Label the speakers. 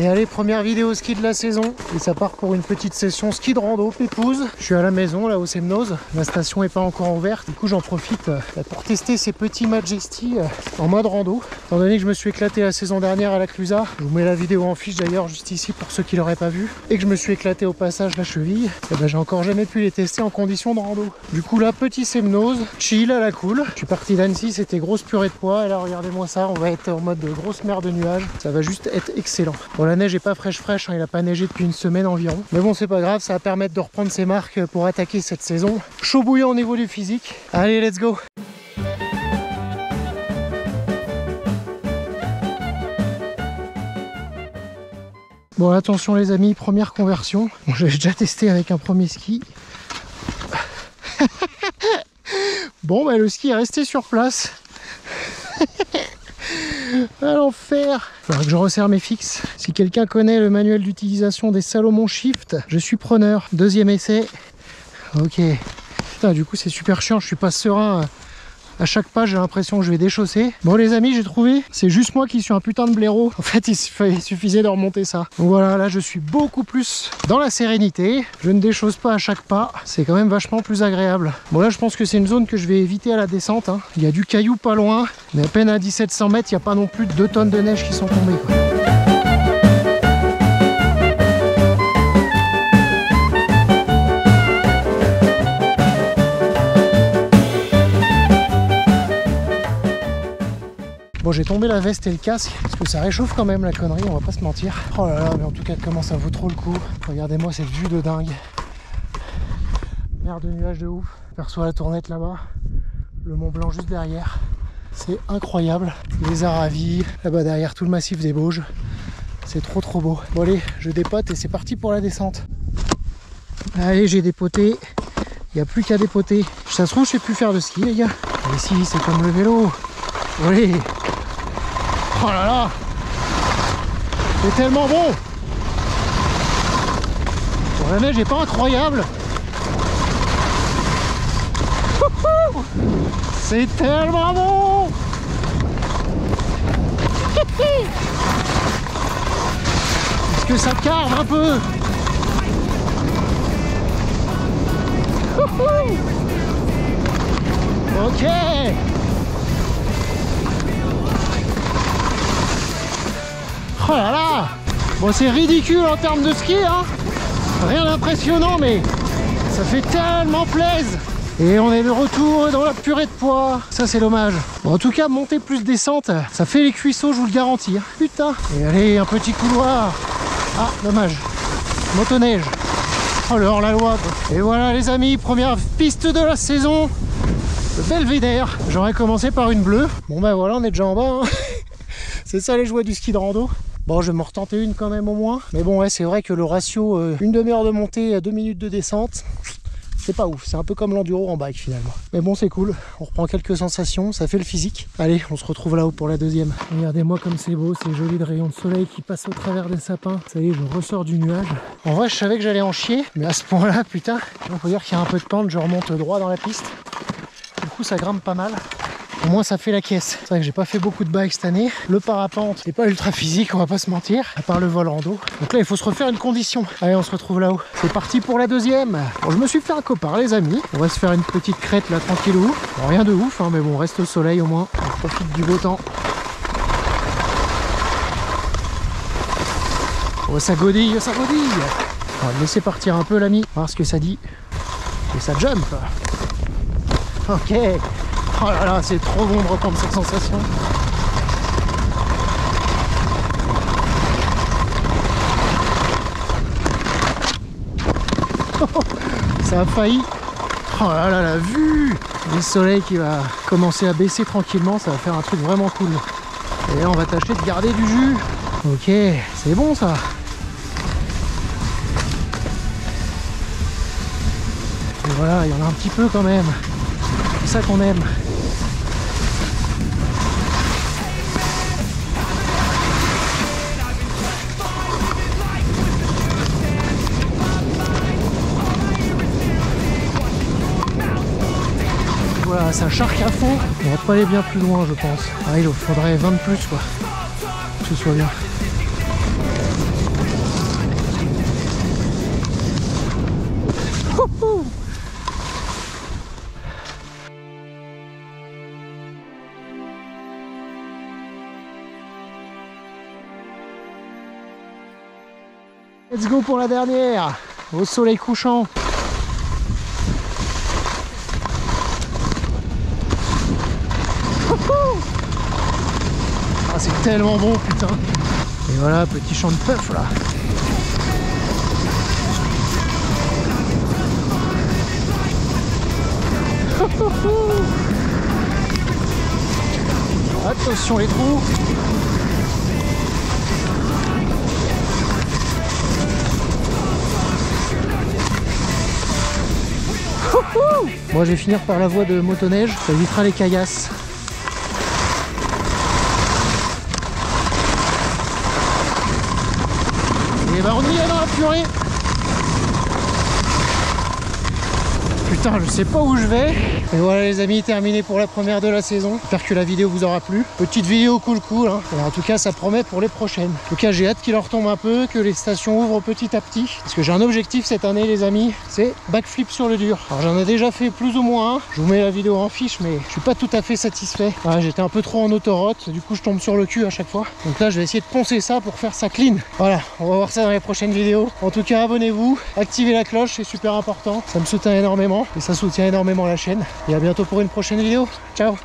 Speaker 1: Et allez, première vidéo ski de la saison. Et ça part pour une petite session ski de rando, pépouze. Je suis à la maison, là, au Semnose. La station est pas encore ouverte. Du coup, j'en profite euh, pour tester ces petits Majesty euh, en mode rando. Étant donné que je me suis éclaté la saison dernière à la Clusa, je vous mets la vidéo en fiche d'ailleurs, juste ici, pour ceux qui l'auraient pas vu. Et que je me suis éclaté au passage la cheville. Et ben, j'ai encore jamais pu les tester en condition de rando. Du coup, là, petit Semnose, chill à la cool. Je suis parti d'Annecy, c'était grosse purée de poids. Et là, regardez-moi ça, on va être en mode grosse mer de nuages. Ça va juste être excellent. Bon, la neige est pas fraîche fraîche, hein, il a pas neigé depuis une semaine environ. Mais bon, c'est pas grave, ça va permettre de reprendre ses marques pour attaquer cette saison. Chaud bouillant au niveau du physique. Allez, let's go Bon, attention les amis, première conversion. Bon, J'ai déjà testé avec un premier ski. bon, bah, le ski est resté sur place. À l'enfer Faudra que je resserre mes fixes. Si quelqu'un connaît le manuel d'utilisation des Salomon Shift, je suis preneur. Deuxième essai. Ok. Putain, du coup, c'est super chiant. Je suis pas serein. À chaque pas, j'ai l'impression que je vais déchausser. Bon, les amis, j'ai trouvé. C'est juste moi qui suis un putain de blaireau. En fait, il suffisait- de remonter ça. Donc voilà, là, je suis beaucoup plus dans la sérénité. Je ne déchausse pas à chaque pas. C'est quand même vachement plus agréable. Bon, là, je pense que c'est une zone que je vais éviter à la descente. hein. Il y a du caillou pas loin. Mais à peine à 1700 mètres, il n'y a pas non plus 2 tonnes de neige qui sont tombées. Bon, j'ai tombé la veste et le casque parce que ça réchauffe quand même la connerie, on va pas se mentir. Oh là là, mais en tout cas, comment ça vaut trop le coup. Regardez-moi cette vue de dingue. Mer de nuages de ouf. Perçois la tournette là-bas, le Mont Blanc juste derrière. C'est incroyable. Les Aravis, là-bas derrière tout le massif des Bauges. C'est trop trop beau. Bon allez, je dépote et c'est parti pour la descente. Allez, j'ai dépoté. Il n'y a plus qu'à dépoter. Ça se trouve, je sais plus faire de ski, les gars. Mais si, c'est comme le vélo. Oui. Oh là là. C'est tellement bon Bon, la neige est pas incroyable. C'est tellement bon Est-ce que ça carve un peu? Ok Oh là là Bon c'est ridicule en termes de ski hein Rien d'impressionnant mais ça fait tellement plaisir et on est de retour dans la purée de poids. Ça c'est dommage. Bon, en tout cas, monter plus descente, ça fait les cuisseaux, je vous le garantis. hein. Putain. Et allez, un petit couloir. Ah, dommage. Motoneige. Oh le hors-la-loi. quoi. Et voilà les amis, première piste de la saison. Le belvédère. J'aurais commencé par une bleue. Bon bah voilà, on est déjà en bas. hein. C'est ça les joies du ski de rando. Bon, je vais me retenter une quand même au moins. Mais bon, ouais, c'est vrai que le ratio, euh, une demi-heure de montée à deux minutes de descente, c'est pas ouf. C'est un peu comme l'enduro en bike finalement. Mais bon, c'est cool. On reprend quelques sensations, ça fait le physique. Allez, on se retrouve là-haut pour la deuxième. Regardez-moi comme c'est beau, c'est joli de rayons de soleil qui passent au travers des sapins. Ça y est, je ressors du nuage. En vrai, je savais que j'allais en chier, mais à ce point-là, putain, on peut dire qu'il y a un peu de pente, je remonte droit dans la piste. Du coup, ça grimpe pas mal. Au moins ça fait la caisse. C'est vrai que j'ai pas fait beaucoup de bikes cette année. Le parapente n'est pas ultra physique, on va pas se mentir, à part le vol rando. Donc là il faut se refaire une condition. Allez on se retrouve là-haut. C'est parti pour la deuxième. Bon je me suis fait un copain les amis. On va se faire une petite crête là tranquillou. Bon, rien de ouf hein, mais bon on reste au soleil au moins. On profite du beau temps. Oh ça godille, ça godille On va le laisser partir un peu l'ami, voir ce que ça dit. Et ça jump Ok Oh là là, c'est trop bon de reprendre cette sensation. Ça a failli. Oh là là, la vue Le soleil qui va commencer à baisser tranquillement, ça va faire un truc vraiment cool. Et là, on va tâcher de garder du jus. Ok, c'est bon ça. Et voilà, il y en a un petit peu quand même. C'est ça qu'on aime. un, un shark à fond. On va pas aller bien plus loin, je pense. Ah, il faudrait 20 de plus, quoi. Que ce soit bien. Let's go pour la dernière Au soleil couchant c'est tellement bon, putain. Et voilà, petit champ de puff là. Attention les trous. Moi je vais finir par la voie de motoneige, ça évitera les caillasses. Et bah on y est dans la purée Putain, je sais pas où je vais. Et voilà les amis, terminé pour la première de la saison. J'espère que la vidéo vous aura plu. Petite vidéo cool cool. Hein. en tout cas, ça promet pour les prochaines. En tout cas, j'ai hâte qu'il en retombe un peu, que les stations ouvrent petit à petit. Parce que j'ai un objectif cette année, les amis, c'est backflip sur le dur. Alors j'en ai déjà fait plus ou moins. un. Je vous mets la vidéo en fiche, mais je suis pas tout à fait satisfait. J'étais un peu trop en autoroute. Du coup, je tombe sur le cul à chaque fois. Donc là, je vais essayer de poncer ça pour faire ça clean. Voilà, on va voir ça dans les prochaines vidéos. En tout cas, abonnez-vous, activez la cloche, c'est super important. Ça me soutient et ça soutient énormément la chaîne. Et à bientôt pour une prochaine vidéo. Ciao